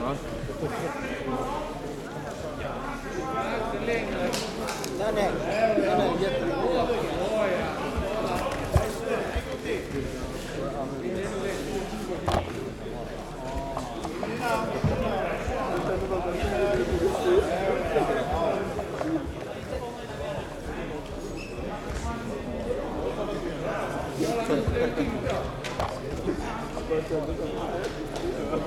Ja. Den är, den är jättebra.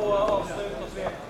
på avslut och svep.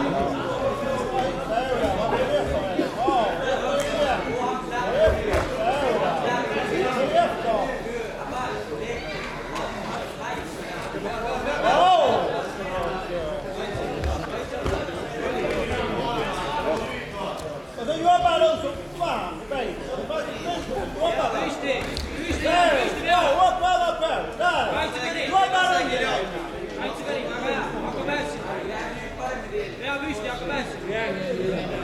Yeah.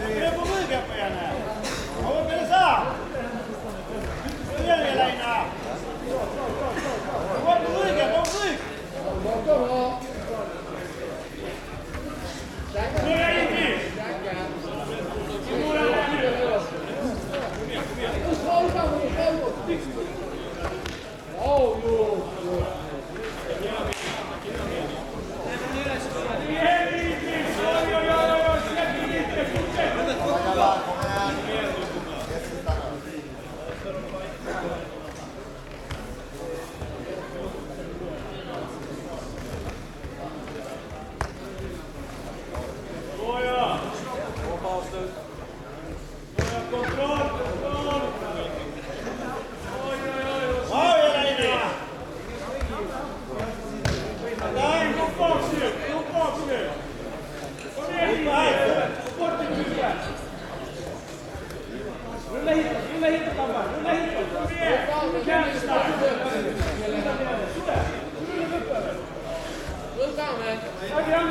Yeah.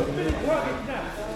Work it now.